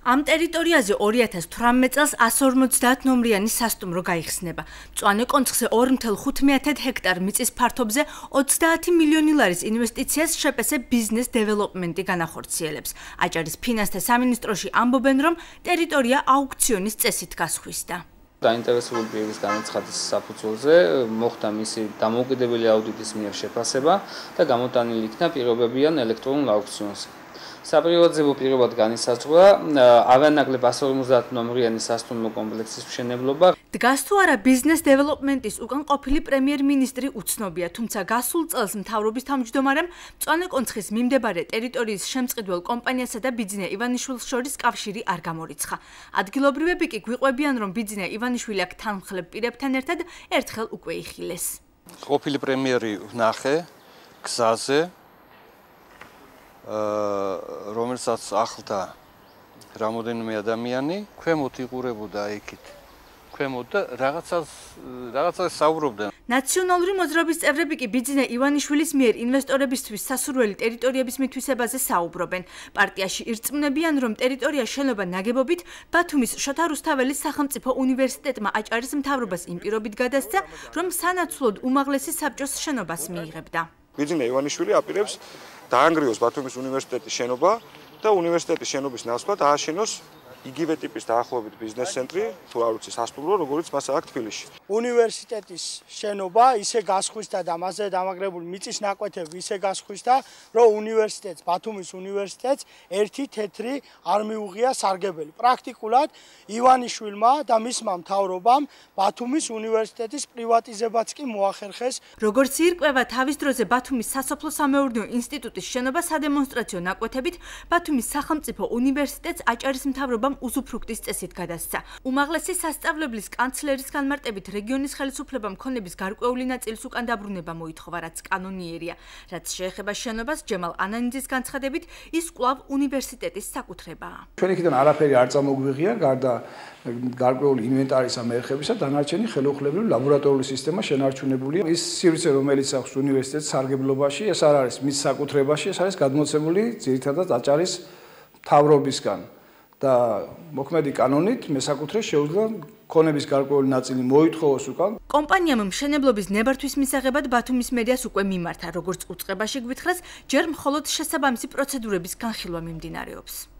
ამ ტერიტორიაზე 2018 წელს 150 ნომრიანი სასტუმრო გაიხსნება. მწვანე კონცხზე 2.5 ჰექტარ მიწის ფართობზე 30 მილიონი ლარის ინვესტიციას შეპესე ბიზნეს დეველოპმენტი განახორციელებს. აჭარის ფინანსთა სამინისტროში ამბობენ, რომ ტერიტორია აუქციონის წესით გასხვისდა. დაინტერესებული პირის განაცხადის საფუძველზე მოხდა მისი დამოუკიდებელი აუდიტის მიერ შეფასება და გამოტანილი იქნა პირობები ან ელექტრონულ აუქციონზე. საპრივატიზებო პირობად განისაზღვრა ავანაგლებ 150 ნომრიანი სასტუმრო კომპლექსის მშენებლობა. დგას თუ არა ბიზნეს დეველოპმენტის უკან ყოფილი პრემიერ-მინისტრი უცნობია, თუმცა გასულ წელს მთავრობის თავმჯდომარემ მწვანე კონცხის მიმდებარე ტერიტორიის შემწყიდველ კომპანიასა და ბიძინე ივანიშვილს შორის კავშირი არ გამორიცხა. ადგილობრივები კი გვიყვებიან, რომ ბიძინე ივანიშვილი აქ თანხლებ პირებთან ერთად ერთხელ უკვე იხილეს. ყოფილი პრემიერი ნახე გზაზე რომელსაც ახლდა რამოდენიმე ადამიანი, ქვემოთ იყურებოდა იქით. ქვემოთ და რაღაცას რაღაცას საუბრობდნენ. ნაციონალური მოძრაობის წევრები კი ბიძინე ივანიშვილის მიერ ინვესტორებისთვის სასურველი ტერიტორიების მithვისებაზე საუბრობენ. პარტიაში ირწმუნებიან, რომ ტერიტორია შენობა ნაგებობით ბათუმის შოთა რუსთაველის სახელმწიფო უნივერსიტეტმა აჭარის მთავრობას იმ პირობით გადასცა, რომ სანაცვლოდ უმაღლესი საბჭოს შენობას მიიღებდა. ბიძინე ივანიშვილი აპირებს დაანგრიოს ბათუმის უნივერსიტეტის შენობა და უნივერსიტეტის შენობის ნაცვლად ააშენოს იგივე ტიპის დაახლოებით ბიზნეს ცენტრი, თუ არ ვიცი, სასტუმრო, როგორც მას აქვს თბილისში. უნივერსიტეტის შენობა ისე გასხვისდა და მასზე დამაგრებული მიწის ნაკვეთები ისე გასხვისდა, რომ უნივერსიტეტს, ბათუმის უნივერსიტეტს ერთი თეთრი არ მიუღია სარგებელი. პრაქტიკულად ივანიშვილმა და მისმა მთავრობამ ბათუმის უნივერსიტეტის პრივატიზებაც კი მოახერხეს. როგორც ირკვევა თავის დროზე ბათუმის სასოფლო-სამეურნეო ინსტიტუტის შენობა სადემონსტრაციო ნაკვეთებით ბათუმის სახელმწიფო უნივერსიტეტს აჭარის მთავრობა ხელისუფლებამ უზუფრუქტის წესით გადასცა. უმაღლესი სასწავლებლის კანცლერის განმარტებით რეგიონის ხელისუფლებამ ქონების გარკვეული ნაწილის უკან დაბრუნება მოითხოვა, რაც კანონიერია. რაც შეეხება შენობას, ჯემალ ანანიძის განცხადებით, ის კვლავ უნივერსიტეტის საკუთრებაა. ჩვენ იქიდან არაფერი არ წამოგვიღია, გარდა გარკვეული ინვენტარისა მერხებისა, დანარჩენი ხელუხლებრივი ლაბორატორიული სისტემა შენარჩუნებულია. ის სივრცე, რომელიც აქვს უნივერსიტეტს სარგებლობაში, ეს არ არის მის საკუთრებაში, ეს არის გადმოცემული ძირითადად აჭარის თავრობისგან. და მოქმედი კანონით მესაკუთრე შეუძლია ქონების გარკვეული ნაწილი მოითხოვოს უკან. კომპანიამ მშენებლობის ნებართვის მისაღებად ბათუმის მედიას უკვე მიმართა, როგორც უწყებაში გვითხრას, ჯერ მხოლოდ შესაბამისი პროცედურების განხილვა მიმდინარეობს.